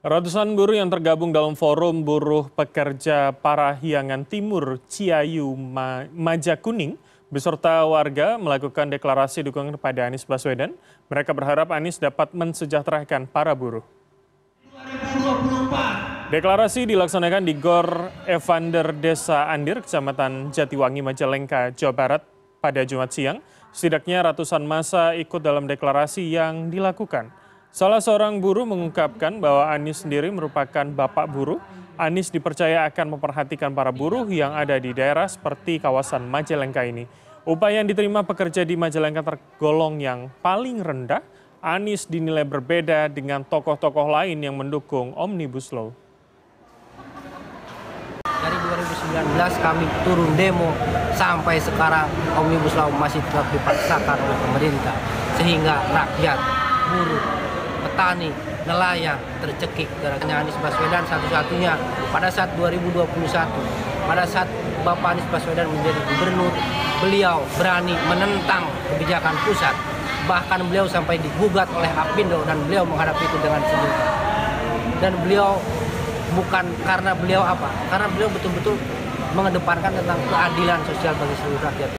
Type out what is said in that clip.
Ratusan buruh yang tergabung dalam Forum Buruh Pekerja Parahyangan Timur Ciayu Majakuning beserta warga melakukan deklarasi dukungan kepada Anies Baswedan. Mereka berharap Anies dapat mensejahterakan para buruh. Deklarasi dilaksanakan di Gor Evander Desa Andir, Kecamatan Jatiwangi, Majalengka, Jawa Barat pada Jumat siang. Setidaknya ratusan masa ikut dalam deklarasi yang dilakukan. Salah seorang buruh mengungkapkan bahwa Anies sendiri merupakan bapak buruh. Anies dipercaya akan memperhatikan para buruh yang ada di daerah seperti kawasan Majalengka ini. Upaya yang diterima pekerja di Majalengka tergolong yang paling rendah. Anies dinilai berbeda dengan tokoh-tokoh lain yang mendukung Omnibus Law. Dari 2019 kami turun demo sampai sekarang Omnibus Law masih tetap dipaksakan oleh pemerintah sehingga rakyat, buruh, petani, nelayan tercekik gara-gara Anies Baswedan satu-satunya pada saat 2021 pada saat Bapak Anies Baswedan menjadi gubernur beliau berani menentang kebijakan pusat. Bahkan beliau sampai digugat oleh Apindo dan beliau menghadapi itu dengan senyum dan beliau bukan karena beliau apa? Karena beliau betul-betul mengedepankan tentang keadilan sosial bagi seluruh rakyat